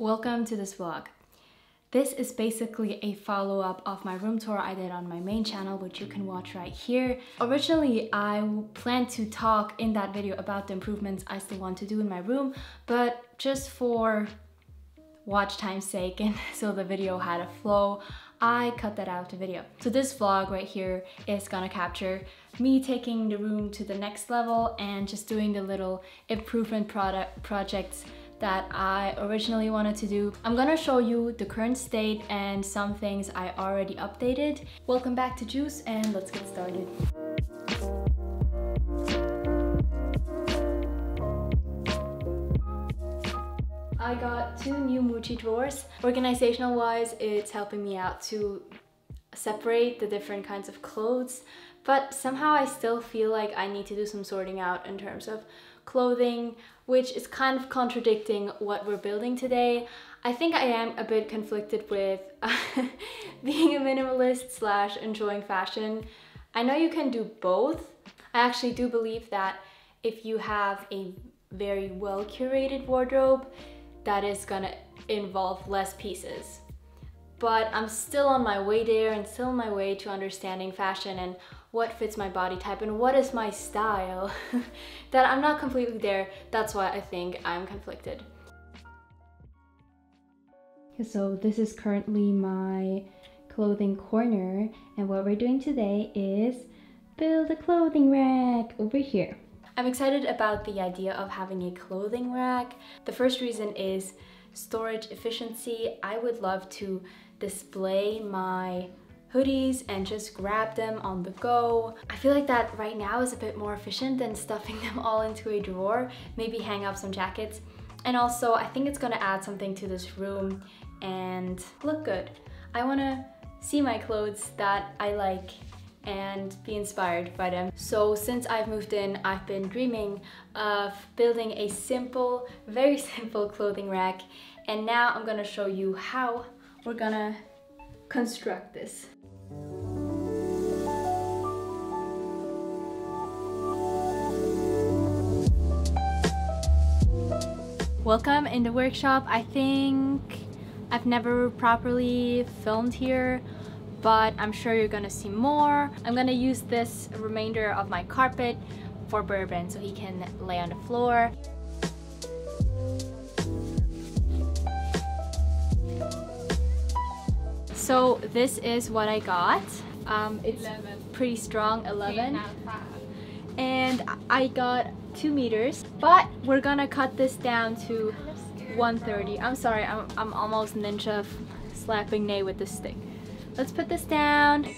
Welcome to this vlog. This is basically a follow-up of my room tour I did on my main channel, which you can watch right here. Originally, I planned to talk in that video about the improvements I still want to do in my room, but just for watch time's sake and so the video had a flow, I cut that out of the video. So this vlog right here is gonna capture me taking the room to the next level and just doing the little improvement product projects that I originally wanted to do. I'm gonna show you the current state and some things I already updated. Welcome back to Juss and let's get started. I got two new Muji drawers. Organizational wise, it's helping me out to separate the different kinds of clothes, but somehow I still feel like I need to do some sorting out in terms of clothing, which is kind of contradicting what we're building today. I think I am a bit conflicted with being a minimalist slash enjoying fashion. I know you can do both. I actually do believe that if you have a very well curated wardrobe, that is gonna involve less pieces. But I'm still on my way there and still on my way to understanding fashion and what fits my body type and what is my style. that I'm not completely there, that's why I think I'm conflicted. So this is currently my clothing corner and what we're doing today is build a clothing rack over here. I'm excited about the idea of having a clothing rack. The first reason is storage efficiency. I would love to display my hoodies and just grab them on the go. I feel like that right now is a bit more efficient than stuffing them all into a drawer, maybe hang up some jackets. And also, I think it's gonna add something to this room and look good. I wanna see my clothes that I like and be inspired by them. So since I've moved in, I've been dreaming of building a simple, very simple clothing rack. And now I'm gonna show you how we're gonna construct this. Welcome in the workshop. I think I've never properly filmed here, but I'm sure you're gonna see more. I'm gonna use this remainder of my carpet for Bourbon so he can lay on the floor. So this is what I got. Um, it's 11. pretty strong, 11. And I got two meters, but we're gonna cut this down to 130. I'm sorry, I'm, I'm almost ninja slapping Nay with the stick. Let's put this down.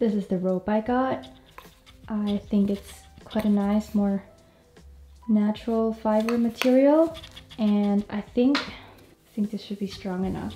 This is the rope I got. I think it's quite a nice, more natural fiber material. And I think, I think this should be strong enough.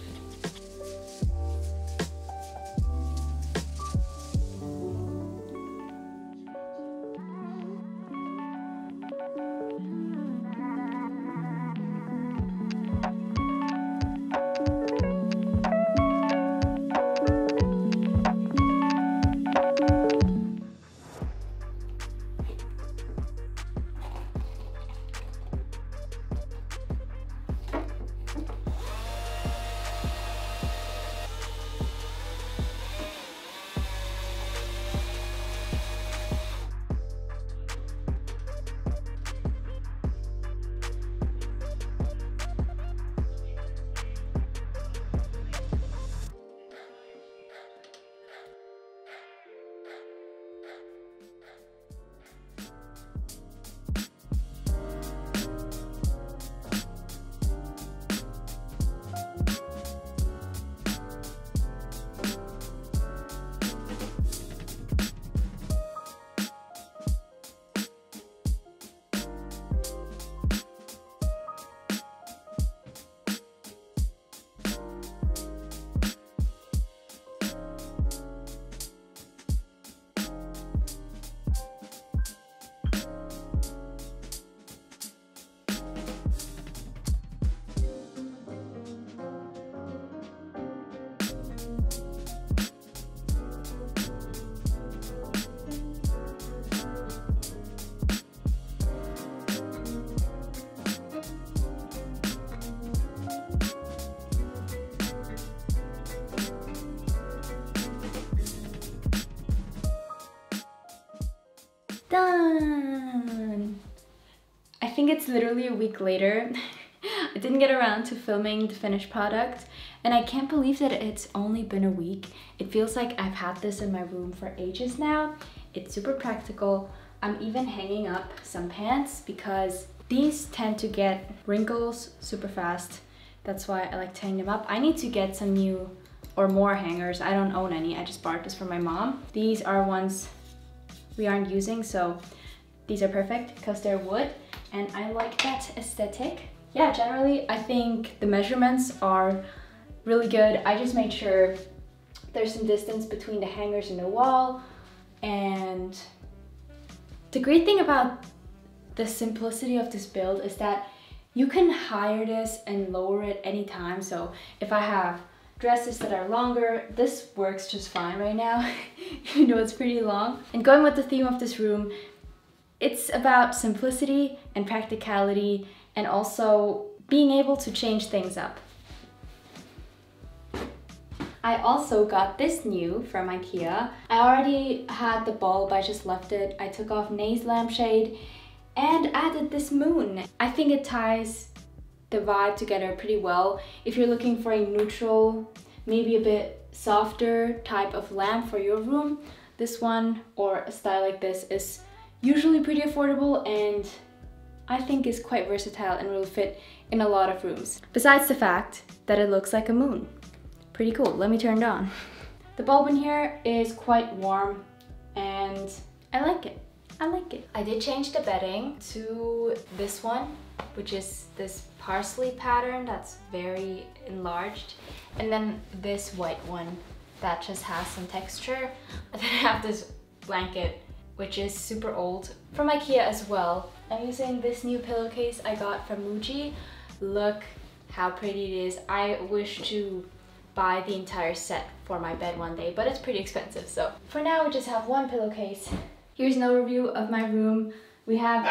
It's literally a week later. I didn't get around to filming the finished product and I can't believe that it's only been a week. It feels like I've had this in my room for ages now. It's super practical. I'm even hanging up some pants because these tend to get wrinkles super fast. That's why I like to hang them up. I need to get some new or more hangers. I don't own any. I just borrowed this from my mom. These are ones we aren't using, so these are perfect because they're wood and I like that aesthetic. Yeah, generally I think the measurements are really good. I just made sure there's some distance between the hangers and the wall and the great thing about the simplicity of this build is that you can higher this and lower it anytime. So if I have dresses that are longer, this works just fine right now. you know, it's pretty long. And going with the theme of this room, it's about simplicity and practicality and also being able to change things up. I also got this new from Ikea. I already had the bulb, I just left it. I took off Nay's lampshade and added this moon. I think it ties the vibe together pretty well. If you're looking for a neutral, maybe a bit softer type of lamp for your room, this one or a style like this is usually pretty affordable and I think is quite versatile and will fit in a lot of rooms. Besides the fact that it looks like a moon. Pretty cool, let me turn it on. The bulb in here is quite warm and I like it. I like it. I did change the bedding to this one, which is this parsley pattern that's very enlarged. And then this white one that just has some texture. And then I have this blanket, which is super old, from Ikea as well. I'm using this new pillowcase I got from Muji. Look how pretty it is. I wish to buy the entire set for my bed one day, but it's pretty expensive. So for now, we just have one pillowcase Here's an overview of my room. We have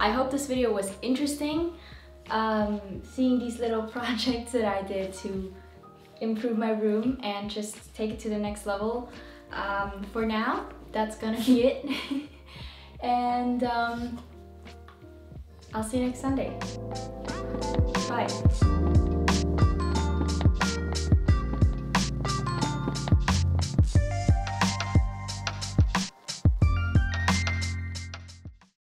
I hope this video was interesting. Um, seeing these little projects that I did to improve my room and just take it to the next level. Um, for now, that's gonna be it. and um, I'll see you next Sunday. Bye.